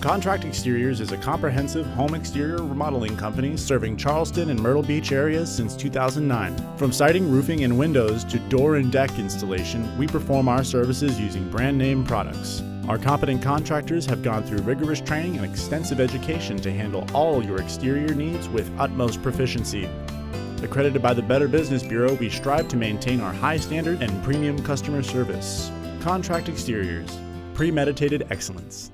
Contract Exteriors is a comprehensive home exterior remodeling company serving Charleston and Myrtle Beach areas since 2009. From siding, roofing, and windows to door and deck installation, we perform our services using brand name products. Our competent contractors have gone through rigorous training and extensive education to handle all your exterior needs with utmost proficiency. Accredited by the Better Business Bureau, we strive to maintain our high standard and premium customer service. Contract Exteriors, premeditated excellence.